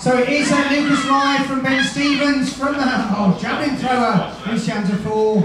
So it is that Lucas live from Ben Stevens from the oh, javelin thrower Who stands to four.